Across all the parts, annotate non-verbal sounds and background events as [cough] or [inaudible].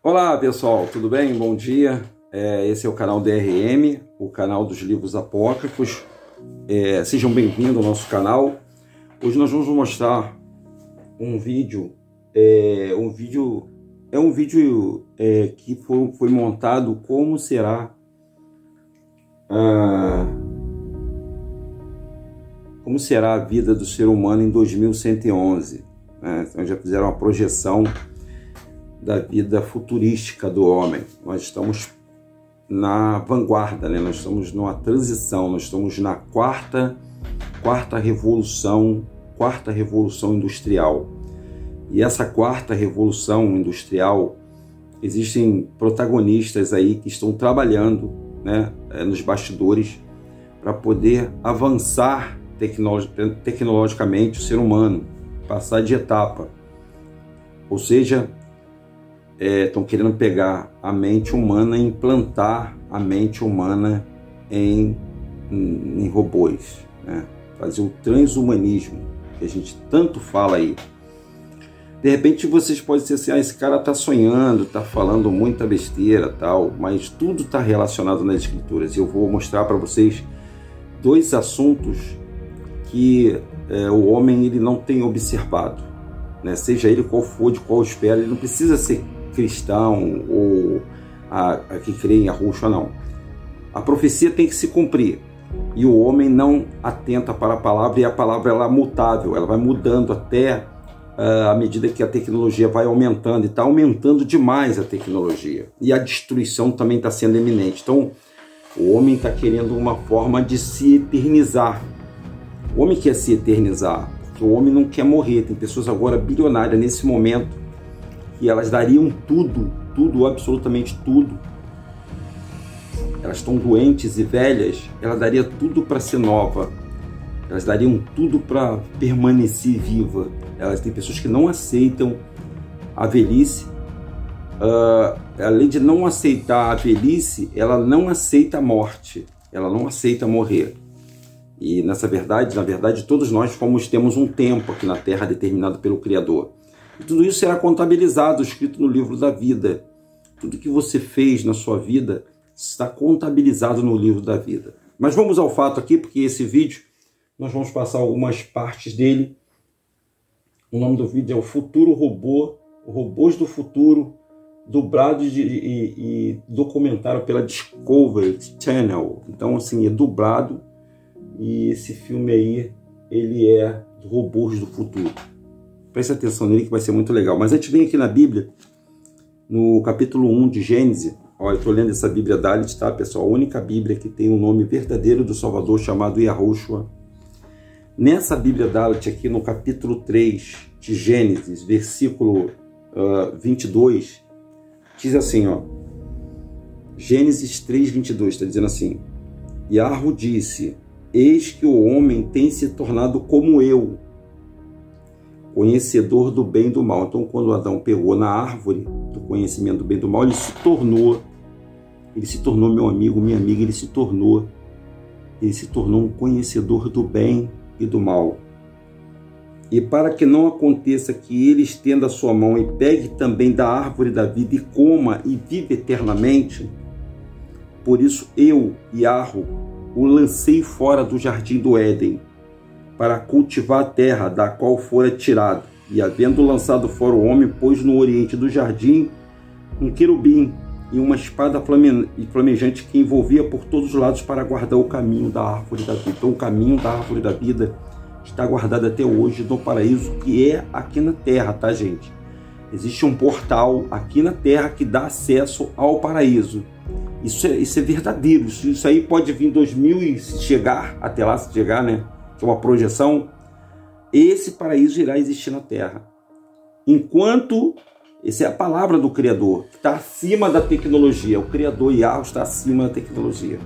Olá pessoal, tudo bem? Bom dia. É, esse é o canal DRM, o canal dos livros apócrifos. É, sejam bem-vindos ao nosso canal. Hoje nós vamos mostrar um vídeo, é, um vídeo é um vídeo é, que foi, foi, montado como será ah, como será a vida do ser humano em 2111. Né? Então já fizeram uma projeção da vida futurística do homem. Nós estamos na vanguarda, né? nós estamos numa transição, nós estamos na quarta, quarta revolução, quarta revolução industrial. E essa quarta revolução industrial, existem protagonistas aí que estão trabalhando né, eh, nos bastidores para poder avançar tecnologicamente o ser humano, passar de etapa. Ou seja, estão é, querendo pegar a mente humana e implantar a mente humana em, em, em robôs, né? fazer o transhumanismo, que a gente tanto fala aí. De repente vocês podem ser assim, ah, esse cara está sonhando, está falando muita besteira tal, mas tudo está relacionado nas escrituras. Eu vou mostrar para vocês dois assuntos que é, o homem ele não tem observado, né? seja ele qual for, de qual espera, ele não precisa ser cristão ou a, a que crê em Arruxa, não. A profecia tem que se cumprir e o homem não atenta para a palavra e a palavra ela é mutável, ela vai mudando até uh, à medida que a tecnologia vai aumentando e está aumentando demais a tecnologia e a destruição também está sendo eminente. Então o homem está querendo uma forma de se eternizar. O homem quer se eternizar porque o homem não quer morrer. Tem pessoas agora bilionárias nesse momento que elas dariam tudo, tudo, absolutamente tudo. Elas estão doentes e velhas, ela daria tudo para ser nova. Elas dariam tudo para permanecer viva. Elas têm pessoas que não aceitam a velhice. Uh, além de não aceitar a velhice, ela não aceita a morte. Ela não aceita morrer. E nessa verdade, na verdade, todos nós fomos temos um tempo aqui na Terra determinado pelo Criador. E tudo isso será contabilizado, escrito no livro da vida. Tudo que você fez na sua vida está contabilizado no livro da vida. Mas vamos ao fato aqui, porque esse vídeo nós vamos passar algumas partes dele. O nome do vídeo é O Futuro Robô, Robôs do Futuro, dublado e, e documentário pela Discovery Channel. Então, assim, é dublado e esse filme aí, ele é Robôs do Futuro. Preste atenção nele que vai ser muito legal. Mas a gente vem aqui na Bíblia, no capítulo 1 de Gênesis. Olha, eu estou lendo essa Bíblia Dalit, tá, pessoal? A única Bíblia que tem o um nome verdadeiro do Salvador chamado Yahushua. Nessa Bíblia Dalit aqui no capítulo 3 de Gênesis, versículo uh, 22, diz assim, ó. Gênesis 3, 22, está dizendo assim. Yahweh disse, eis que o homem tem se tornado como eu, conhecedor do bem e do mal. Então, quando Adão pegou na árvore do conhecimento do bem e do mal, ele se tornou, ele se tornou meu amigo, minha amiga, ele se tornou, ele se tornou um conhecedor do bem e do mal. E para que não aconteça que ele estenda a sua mão e pegue também da árvore da vida e coma e vive eternamente, por isso eu, Yarro, o lancei fora do jardim do Éden para cultivar a terra da qual fora tirado. E havendo lançado fora o homem, pôs no oriente do jardim um querubim e uma espada flamejante que envolvia por todos os lados para guardar o caminho da árvore da vida. Então, o caminho da árvore da vida está guardado até hoje no paraíso, que é aqui na terra, tá, gente? Existe um portal aqui na terra que dá acesso ao paraíso. Isso é, isso é verdadeiro. Isso, isso aí pode vir em 2000 e chegar, até lá se chegar, né? É uma projeção, esse paraíso irá existir na terra. Enquanto, essa é a palavra do Criador, que está acima da tecnologia. O Criador Yahweh está acima da tecnologia.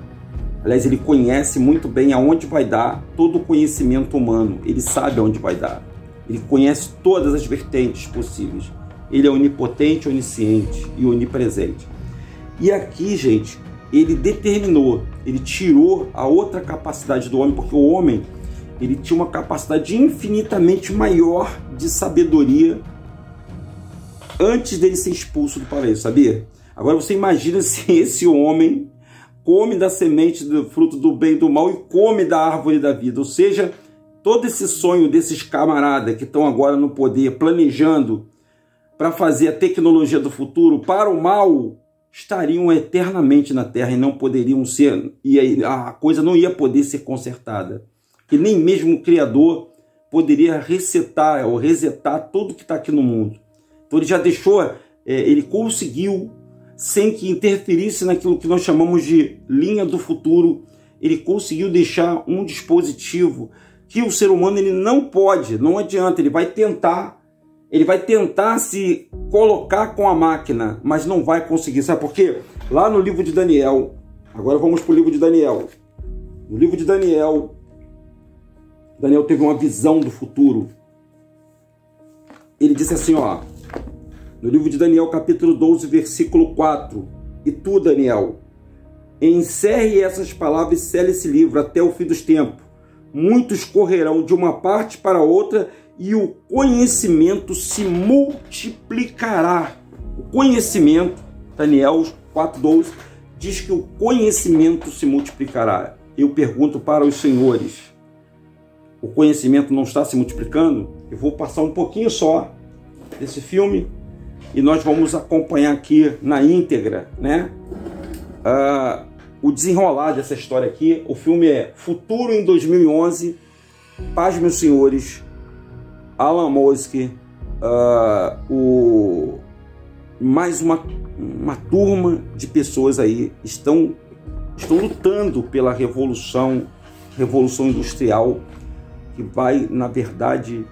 Aliás, ele conhece muito bem aonde vai dar todo o conhecimento humano. Ele sabe aonde vai dar. Ele conhece todas as vertentes possíveis. Ele é onipotente, onisciente e onipresente. E aqui, gente, ele determinou, ele tirou a outra capacidade do homem, porque o homem ele tinha uma capacidade infinitamente maior de sabedoria antes dele ser expulso do paraíso, sabia? Agora você imagina [laughs] se esse homem come da semente do fruto do bem e do mal e come da árvore da vida. Ou seja, todo esse sonho desses camaradas que estão agora no poder, planejando para fazer a tecnologia do futuro para o mal, estariam eternamente na Terra e não poderiam ser, e a coisa não ia poder ser consertada. Que nem mesmo o Criador poderia resetar ou resetar tudo que está aqui no mundo. Então ele já deixou, é, ele conseguiu sem que interferisse naquilo que nós chamamos de linha do futuro, ele conseguiu deixar um dispositivo que o ser humano ele não pode, não adianta, ele vai tentar, ele vai tentar se colocar com a máquina, mas não vai conseguir. Sabe por quê? Lá no livro de Daniel, agora vamos para o livro de Daniel. No livro de Daniel, Daniel teve uma visão do futuro. Ele disse assim, ó, no livro de Daniel, capítulo 12, versículo 4. E tu, Daniel, encerre essas palavras e cele esse livro até o fim dos tempos. Muitos correrão de uma parte para outra e o conhecimento se multiplicará. O conhecimento, Daniel 4,12, diz que o conhecimento se multiplicará. Eu pergunto para os senhores: o conhecimento não está se multiplicando? Eu vou passar um pouquinho só desse filme e nós vamos acompanhar aqui na íntegra, né? Uh, o desenrolar dessa história aqui. O filme é Futuro em 2011. Paz, meus senhores. Alan Mosk, uh, o mais uma, uma turma de pessoas aí estão estão lutando pela revolução revolução industrial que vai na verdade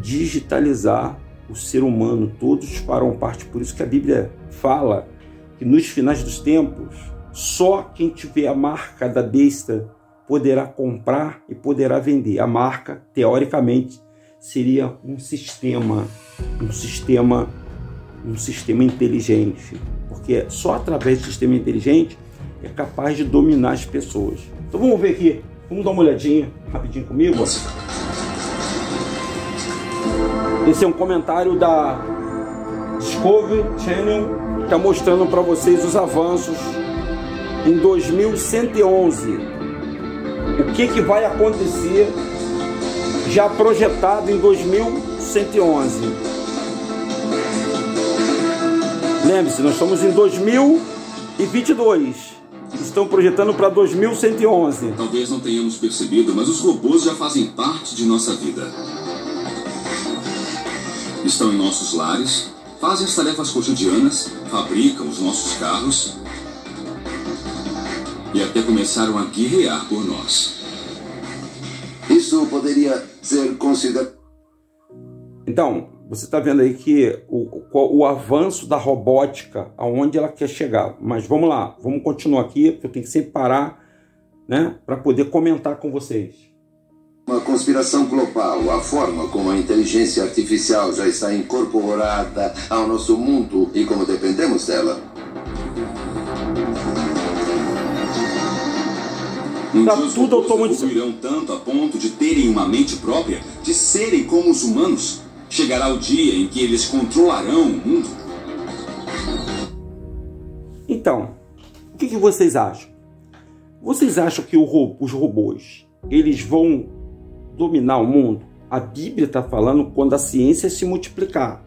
digitalizar o ser humano, todos farão parte. Por isso que a Bíblia fala que nos finais dos tempos, só quem tiver a marca da besta poderá comprar e poderá vender. A marca, teoricamente, seria um sistema, um sistema, um sistema inteligente, porque só através do sistema inteligente é capaz de dominar as pessoas. Então vamos ver aqui, vamos dar uma olhadinha rapidinho comigo. Esse é um comentário da Discovery Channel que está mostrando para vocês os avanços em 2111. O que, que vai acontecer já projetado em 2111. Lembre-se, nós estamos em 2022. Estão projetando para 2111. Talvez não tenhamos percebido, mas os robôs já fazem parte de nossa vida estão em nossos lares, fazem as tarefas cotidianas, fabricam os nossos carros e até começaram a guerrear por nós. Isso poderia ser considerado. Então, você está vendo aí que o, o, avanço da robótica, aonde ela quer chegar. Mas vamos lá, vamos continuar aqui, porque eu tenho que sempre parar né, para poder comentar com vocês. Uma conspiração global, a forma como a inteligência artificial já está incorporada ao nosso mundo e como dependemos dela. Tá tudo automatizado. tanto a ponto de terem uma mente própria, de serem como os humanos. Chegará o dia em que eles controlarão o mundo. Então, o que, que vocês acham? Vocês acham que o, os robôs eles vão dominar o mundo? A Bíblia está falando quando a ciência se multiplicar.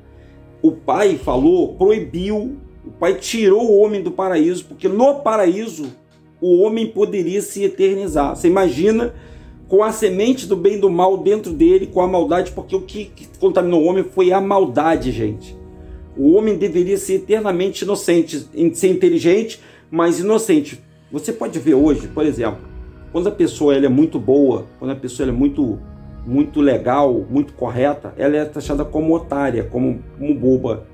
O pai falou, proibiu, o pai tirou o homem do paraíso, porque no paraíso o homem poderia se eternizar. Você imagina com a semente do bem e do mal dentro dele, com a maldade, porque o que contaminou o homem foi a maldade, gente. O homem deveria ser eternamente inocente, ser inteligente, mas inocente. Você pode ver hoje, por exemplo, quando a pessoa ela é muito boa, quando a pessoa é muito muito legal, muito correta, ela é taxada como otária, como, como boba.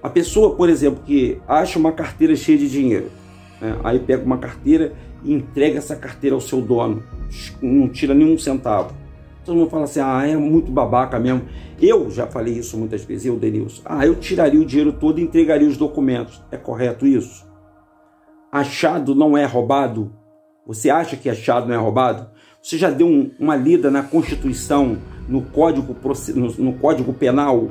A pessoa, por exemplo, que acha uma carteira cheia de dinheiro, né? aí pega uma carteira e entrega essa carteira ao seu dono, não tira nenhum centavo. Todo mundo fala assim, ah, é muito babaca mesmo. Eu já falei isso muitas vezes, eu, Denilson. Ah, eu tiraria o dinheiro todo e entregaria os documentos. É correto isso? Achado não é roubado? Você acha que achado não é roubado? Você já deu um, uma lida na Constituição, no Código, no, no Código Penal,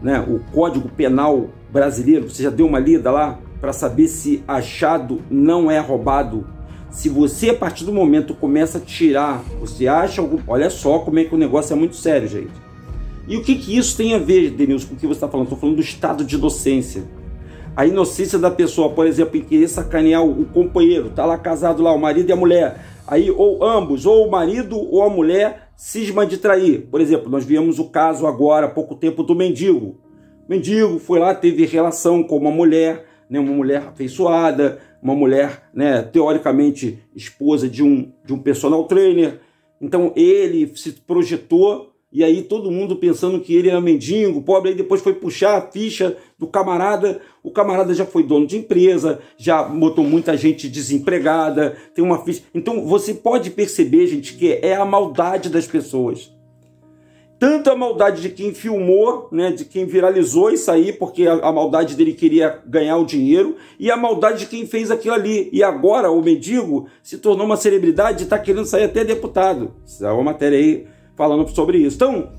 né, o Código Penal brasileiro, você já deu uma lida lá para saber se achado não é roubado? Se você, a partir do momento, começa a tirar, você acha algum. Olha só como é que o negócio é muito sério, gente. E o que, que isso tem a ver, Denilson, com o que você está falando? Estou falando do estado de inocência. A inocência da pessoa, por exemplo, em querer sacanear o companheiro, tá lá casado lá, o marido e a mulher. Aí, ou ambos, ou o marido ou a mulher cisma de trair. Por exemplo, nós vimos o caso agora, há pouco tempo, do mendigo. O mendigo foi lá, teve relação com uma mulher, né, uma mulher afeiçoada, uma mulher, né, teoricamente esposa de um, de um personal trainer. Então ele se projetou e aí todo mundo pensando que ele era mendigo, pobre, aí depois foi puxar a ficha do camarada, o camarada já foi dono de empresa, já botou muita gente desempregada, tem uma ficha. Então você pode perceber, gente, que é a maldade das pessoas. Tanto a maldade de quem filmou, né, de quem viralizou isso aí, porque a, a maldade dele queria ganhar o dinheiro, e a maldade de quem fez aquilo ali. E agora o mendigo se tornou uma celebridade e está querendo sair até deputado. Isso é uma matéria aí falando sobre isso. Então,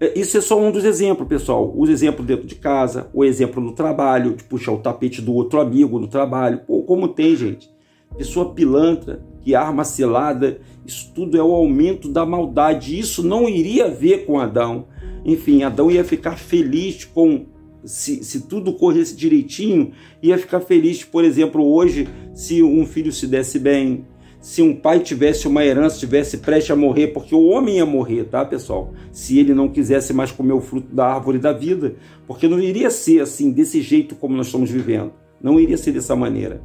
é, isso é só um dos exemplos, pessoal. Os exemplos dentro de casa, o exemplo no trabalho, de puxar o tapete do outro amigo no trabalho. Pô, como tem, gente? Pessoa pilantra, que arma selada, isso tudo é o aumento da maldade. Isso não iria ver com Adão. Enfim, Adão ia ficar feliz com. Se, se tudo corresse direitinho, ia ficar feliz, por exemplo, hoje, se um filho se desse bem, se um pai tivesse uma herança, tivesse prestes a morrer, porque o homem ia morrer, tá, pessoal? Se ele não quisesse mais comer o fruto da árvore da vida, porque não iria ser assim, desse jeito como nós estamos vivendo. Não iria ser dessa maneira.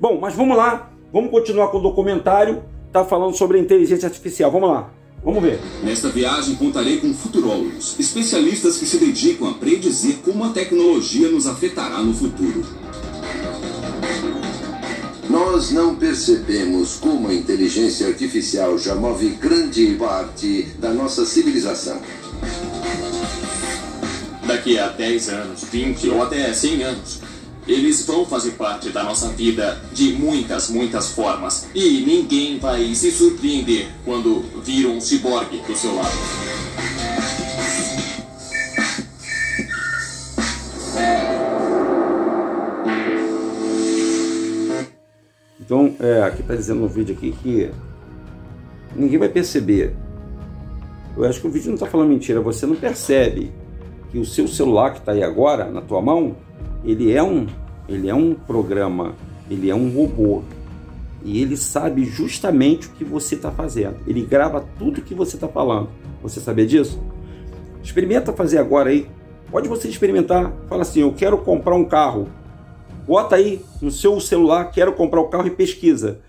Bom, mas vamos lá, vamos continuar com o documentário, tá falando sobre a inteligência artificial. Vamos lá. Vamos ver. Nesta viagem contarei com futurólogos, especialistas que se dedicam a predizer como a tecnologia nos afetará no futuro. Nós não percebemos como a inteligência artificial já move grande parte da nossa civilização. Daqui a 10 anos, 20 ou até 100 anos, eles vão fazer parte da nossa vida de muitas, muitas formas. E ninguém vai se surpreender quando vir um ciborgue do seu lado. Então, é, aqui está dizendo no vídeo aqui que ninguém vai perceber. Eu acho que o vídeo não está falando mentira. Você não percebe que o seu celular que está aí agora na tua mão, ele é um, ele é um programa, ele é um robô e ele sabe justamente o que você está fazendo. Ele grava tudo que você está falando. Você sabia disso? Experimenta fazer agora aí. Pode você experimentar. Fala assim: eu quero comprar um carro. Bota aí no seu celular, quero comprar o carro e pesquisa.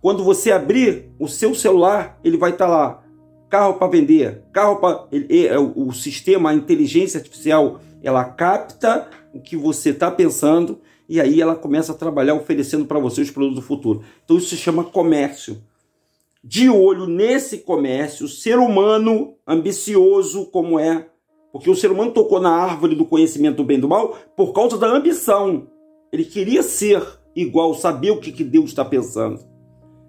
Quando você abrir o seu celular, ele vai estar tá lá. Carro para vender, carro para. É, o sistema, a inteligência artificial, ela capta o que você está pensando e aí ela começa a trabalhar oferecendo para você os produtos do futuro. Então isso se chama comércio. De olho nesse comércio, ser humano ambicioso como é, porque o ser humano tocou na árvore do conhecimento do bem e do mal por causa da ambição. Ele queria ser igual, saber o que, que Deus está pensando.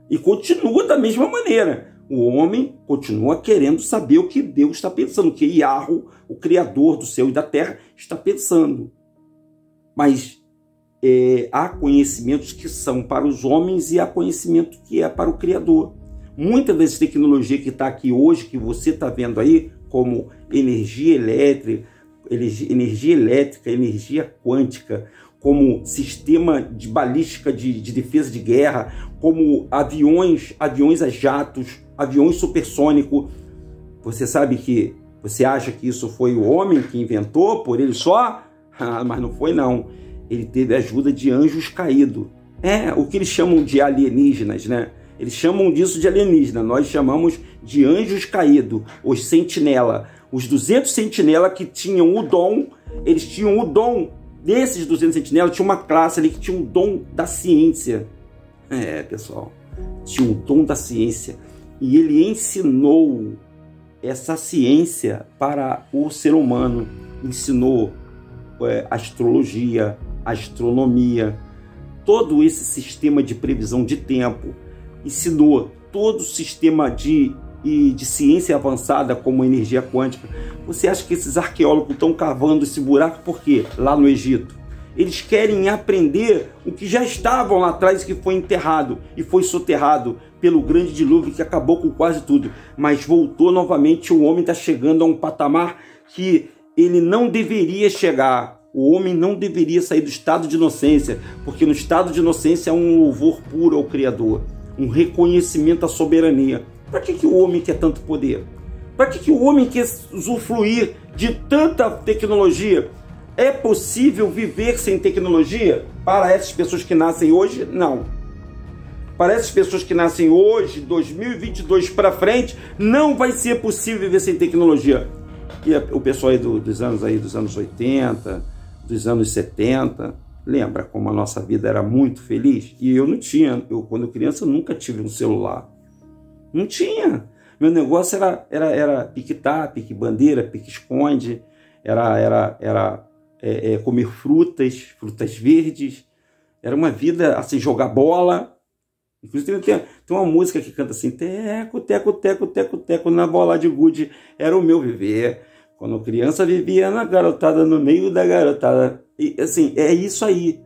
E continua da mesma maneira. O homem continua querendo saber o que Deus está pensando, o que Yahweh, o Criador do céu e da terra, está pensando. Mas é, há conhecimentos que são para os homens e há conhecimento que é para o Criador. Muita dessa tecnologia que está aqui hoje, que você está vendo aí, como energia elétrica, energia elétrica, energia quântica, como sistema de balística de, de, defesa de guerra, como aviões, aviões a jatos, aviões supersônicos. Você sabe que você acha que isso foi o homem que inventou por ele só? [laughs] Ah, mas não foi não. Ele teve ajuda de anjos caídos. É o que eles chamam de alienígenas, né? Eles chamam disso de alienígena. Nós chamamos de anjos caídos, os sentinela. Os 200 sentinela que tinham o dom, eles tinham o dom desses 200 sentinelas, tinha uma classe ali que tinha um dom da ciência. É, pessoal, tinha um dom da ciência. E ele ensinou essa ciência para o ser humano. Ensinou é, astrologia, astronomia, todo esse sistema de previsão de tempo. Ensinou todo o sistema de e de ciência avançada como energia quântica. Você acha que esses arqueólogos estão cavando esse buraco por quê? Lá no Egito. Eles querem aprender o que já estavam lá atrás que foi enterrado e foi soterrado pelo grande dilúvio que acabou com quase tudo. Mas voltou novamente, o homem está chegando a um patamar que ele não deveria chegar. O homem não deveria sair do estado de inocência, porque no estado de inocência há um louvor puro ao Criador, um reconhecimento à soberania. Para que, que o homem quer tanto poder? Para que, que o homem quer usufruir de tanta tecnologia? É possível viver sem tecnologia? Para essas pessoas que nascem hoje, não. Para essas pessoas que nascem hoje, 2022 para frente, não vai ser possível viver sem tecnologia. E o pessoal aí do, dos anos aí dos anos 80, dos anos 70, lembra como a nossa vida era muito feliz? E eu não tinha, eu quando criança nunca tive um celular. Não tinha. Meu negócio era era era pique-tá, pique-bandeira, pique-esconde, era era era é, é, comer frutas, frutas verdes. Era uma vida assim, jogar bola. Inclusive tem, tem uma música que canta assim: teco, teco, teco, teco, teco, na bola de gude era o meu viver. Quando criança vivia na garotada, no meio da garotada. E assim, é isso aí.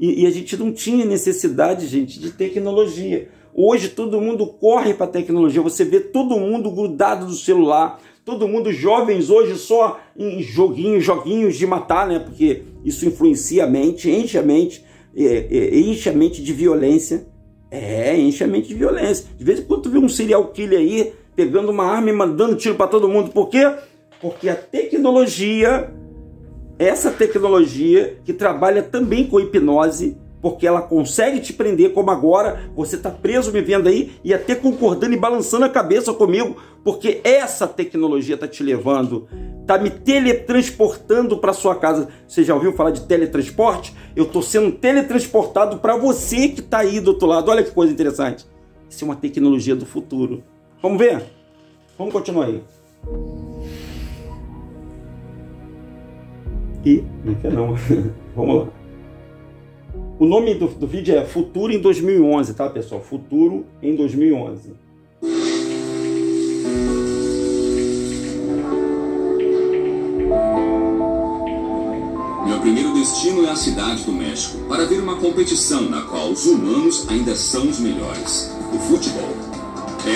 E, e a gente não tinha necessidade, gente, de tecnologia. Hoje todo mundo corre para a tecnologia. Você vê todo mundo grudado no celular, todo mundo jovens hoje só em joguinhos, joguinhos de matar, né? Porque isso influencia a mente, enche a mente, é, é, enche a mente de violência. É, enche a mente de violência. De vez em quando tu vê um serial killer aí pegando uma arma e mandando tiro para todo mundo. Por quê? Porque a tecnologia, essa tecnologia que trabalha também com hipnose, porque ela consegue te prender, como agora você está preso me vendo aí e até concordando e balançando a cabeça comigo, porque essa tecnologia está te levando, está me teletransportando para sua casa. Você já ouviu falar de teletransporte? Eu estou sendo teletransportado para você que está aí do outro lado. Olha que coisa interessante. Isso é uma tecnologia do futuro. Vamos ver? Vamos continuar aí. E não quer não. [laughs] Vamos lá. O nome do, do vídeo é Futuro em 2011, tá, pessoal? Futuro em 2011. Meu primeiro destino é a cidade do México, para ver uma competição na qual os humanos ainda são os melhores: o futebol.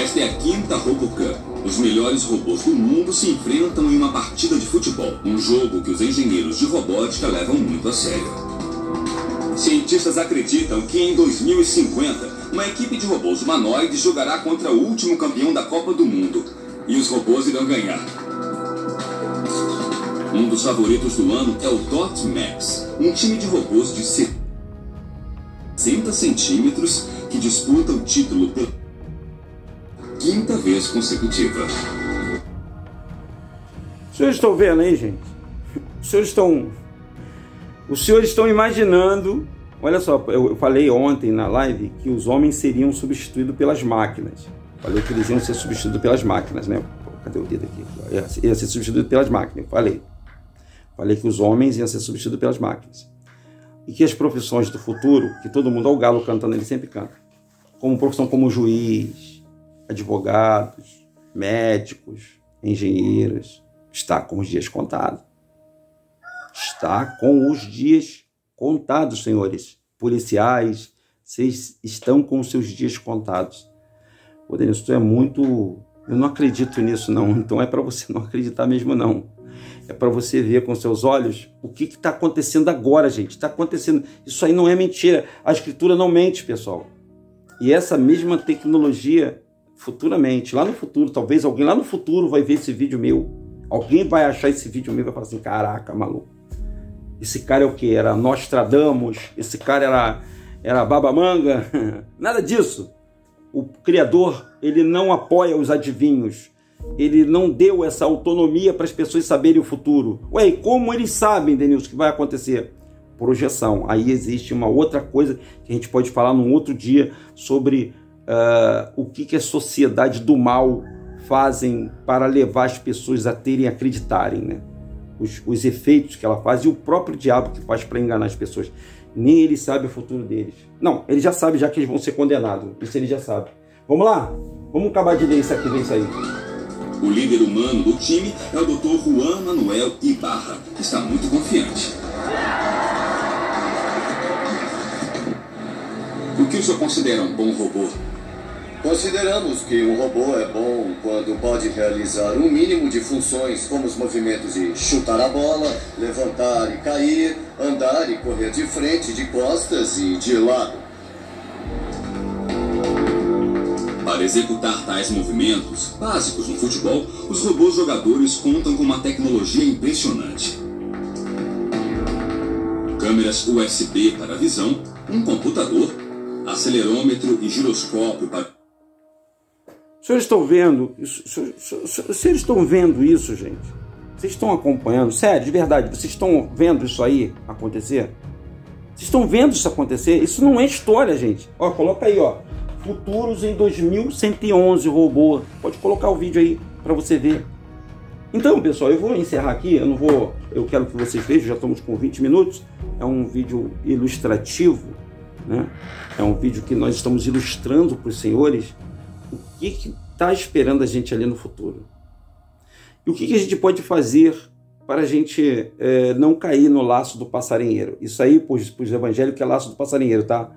Esta é a quinta RoboCup. Os melhores robôs do mundo se enfrentam em uma partida de futebol, um jogo que os engenheiros de robótica levam muito a sério. Cientistas acreditam que em 2050, uma equipe de robôs humanoides jogará contra o último campeão da Copa do Mundo. E os robôs irão ganhar. Um dos favoritos do ano é o Dot Max, um time de robôs de 60 centímetros que disputa o título pela quinta vez consecutiva. Senhores estão vendo aí, gente? Senhores estão os senhores estão imaginando, olha só, eu falei ontem na live que os homens seriam substituídos pelas máquinas. Falei que eles iam ser substituídos pelas máquinas, né? Cadê o dedo aqui? Ia ser substituído pelas máquinas, falei. Falei que os homens iam ser substituídos pelas máquinas. E que as profissões do futuro, que todo mundo, ao galo cantando, ele sempre canta. Como profissão como juiz, advogados, médicos, engenheiros, está com os dias contados está com os dias contados, senhores. Policiais, vocês estão com os seus dias contados. Isso é muito. Eu não acredito nisso, não. [laughs] Então é para você não acreditar mesmo, não. É para você ver com seus olhos o que está acontecendo agora, gente. Está acontecendo. Isso aí não é mentira. A escritura não mente, pessoal. E essa mesma tecnologia, futuramente, lá no futuro, talvez alguém lá no futuro vai ver esse vídeo meu. Alguém vai achar esse vídeo meu e vai falar assim: caraca, maluco esse cara é o que? Era Nostradamus? Esse cara era, era Babamanga? [laughs] Nada disso. O Criador, ele não apoia os adivinhos. Ele não deu essa autonomia para as pessoas saberem o futuro. Ué, como eles sabem, Denilson, que vai acontecer? Projeção. Aí existe uma outra coisa que a gente pode falar num outro dia sobre uh, o que, que a sociedade do mal fazem para levar as pessoas a terem acreditarem, né? Os, os efeitos que ela faz e o próprio diabo que faz para enganar as pessoas. Nem ele sabe o futuro deles. Não, ele já sabe já que eles vão ser condenados. Isso ele já sabe. Vamos lá? Vamos acabar de ler isso aqui, ver isso aí. O líder humano do time é o Dr. Juan Manuel Ibarra, que está muito confiante. O que o senhor considera um bom robô? Consideramos que um robô é bom quando pode realizar um mínimo de funções, como os movimentos de chutar a bola, levantar e cair, andar e correr de frente, de costas e de lado. Para executar tais movimentos básicos no futebol, os robôs jogadores contam com uma tecnologia impressionante. Câmeras USB para visão, um computador, acelerômetro e giroscópio para os senhores estão vendo isso? Vocês estão vendo isso, gente? Vocês estão acompanhando? Sério, de verdade, vocês estão vendo isso aí acontecer? Vocês estão vendo isso acontecer? Isso não é história, gente. Ó, coloca aí, ó. Futuros em 2111 robô. Pode colocar o vídeo aí para você ver. Então, pessoal, eu vou encerrar aqui. Eu não vou. Eu quero que vocês vejam. Já estamos com 20 minutos. É um vídeo ilustrativo, né? É um vídeo que nós estamos ilustrando para os senhores o que está esperando a gente ali no futuro. E o que, que a gente pode fazer para a gente é, não cair no laço do passarinheiro. Isso aí, para os evangélicos, é laço do passarinheiro, tá?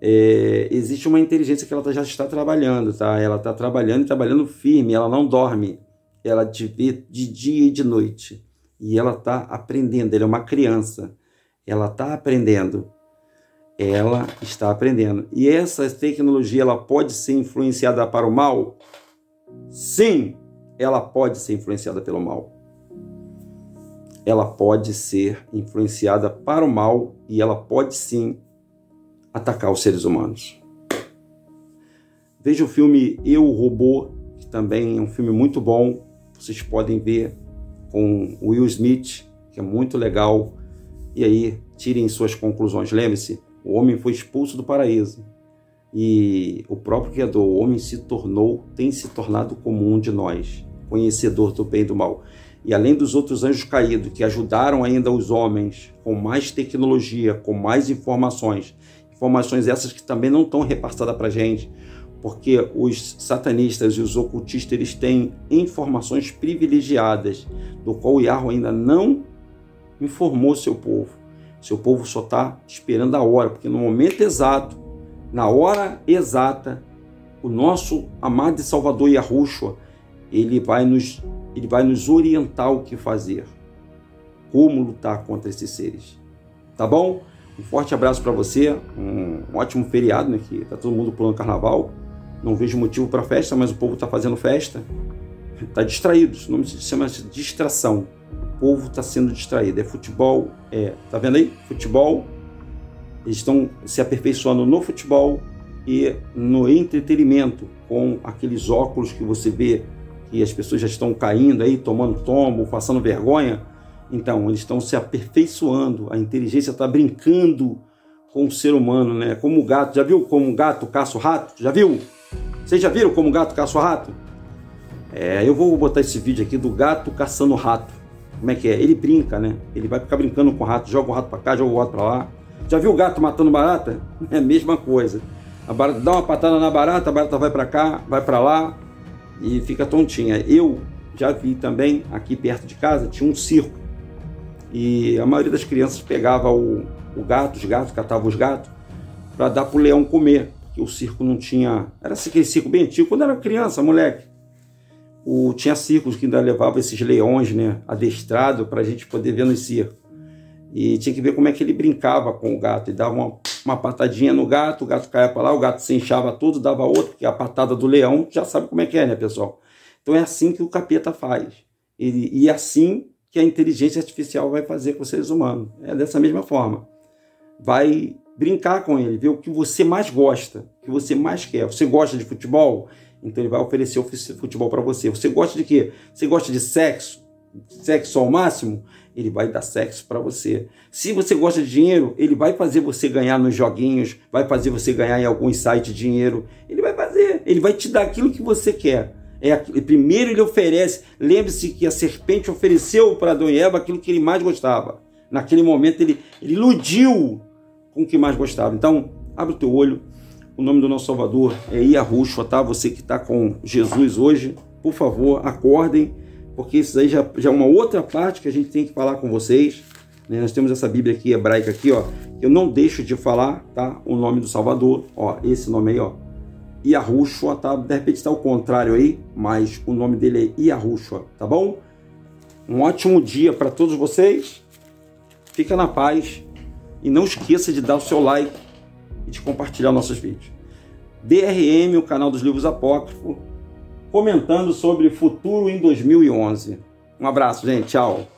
É, existe uma inteligência que ela já está trabalhando, tá? Ela está trabalhando e trabalhando firme, ela não dorme. Ela te vê de dia e de noite. E ela está aprendendo, ela é uma criança. Ela está aprendendo ela está aprendendo. E essa tecnologia ela pode ser influenciada para o mal? Sim, ela pode ser influenciada pelo mal. Ela pode ser influenciada para o mal e ela pode sim atacar os seres humanos. Veja o filme Eu, Robô, que também é um filme muito bom. Vocês podem ver com Will Smith, que é muito legal. E aí, tirem suas conclusões. Lembre-se, o homem foi expulso do paraíso. E o próprio Criador, o homem se tornou, tem se tornado como um de nós, conhecedor do bem e do mal. E além dos outros anjos caídos que ajudaram ainda os homens com mais tecnologia, com mais informações, informações essas que também não estão repassadas para a gente, porque os satanistas e os ocultistas eles têm informações privilegiadas, do qual o ainda não informou seu povo. Seu povo só está esperando a hora, porque no momento exato, na hora exata, o nosso amado Salvador Yahushua, ele vai nos, ele vai nos orientar o que fazer, como lutar contra esses seres. Tá bom? Um forte abraço para você, um ótimo feriado, né? Que tá todo mundo pulando carnaval. Não vejo motivo para festa, mas o povo está fazendo festa. Está distraído, isso nome se chama distração povo está sendo distraído. É futebol, é, tá vendo aí? Futebol. Eles estão se aperfeiçoando no futebol e no entretenimento com aqueles óculos que você vê que as pessoas já estão caindo aí, tomando tombo, passando vergonha. Então, eles estão se aperfeiçoando, a inteligência está brincando com o ser humano, né? Como o gato, já viu como o gato caça o rato? Já viu? Vocês já viram como o gato caça o rato? É, eu vou botar esse vídeo aqui do gato caçando o rato. Como é que é? Ele brinca, né? Ele vai ficar brincando com o rato, joga o rato para cá, joga o rato para lá. Já viu o gato matando barata? [laughs] É a mesma coisa. A barata dá uma patada na barata, a barata vai para cá, vai para lá e fica tontinha. Eu já vi também aqui perto de casa tinha um circo e a maioria das crianças pegava o, o gato, os gatos, catava os gatos para dar para o leão comer, porque o circo não tinha. Era assim, aquele circo bem antigo, quando era criança, moleque o, tinha circos que ainda levavam esses leões né, adestrados para a gente poder ver no circo. E tinha que ver como é que ele brincava com o gato. Ele dava uma, uma patadinha no gato, o gato caía para lá, o gato se inchava todo, dava outro, porque a patada do leão já sabe como é que é, né, pessoal? Então é assim que o capeta faz. Ele, e é assim que a inteligência artificial vai fazer com os seres humanos. É dessa mesma forma. Vai brincar com ele, ver o que você mais gosta, o que você mais quer. Você gosta de futebol? Então ele vai oferecer o futebol para você. Você gosta de quê? Você gosta de sexo? Sexo ao máximo? Ele vai dar sexo para você. Se você gosta de dinheiro, ele vai fazer você ganhar nos joguinhos, vai fazer você ganhar em alguns sites dinheiro. Ele vai fazer, ele vai te dar aquilo que você quer. É, primeiro ele oferece, lembre-se que a serpente ofereceu para Adão e Eva aquilo que ele mais gostava. Naquele momento ele, ele iludiu com o que mais gostava. Então, abre o teu olho, o nome do nosso Salvador é Iahushua, tá? Você que está com Jesus hoje, por favor, acordem, porque isso aí já, já é uma outra parte que a gente tem que falar com vocês. Né? Nós temos essa Bíblia aqui, hebraica aqui, ó. Eu não deixo de falar, tá? O nome do Salvador, ó, esse nome aí, ó. Iahushua, tá? De repente está o contrário aí, mas o nome dele é Iahushua, tá bom? Um ótimo dia para todos vocês. Fica na paz e não esqueça de dar o seu like e de compartilhar nossos vídeos. DRM, o canal dos livros apócrifos, comentando sobre futuro em 2011. Um abraço, gente. Tchau.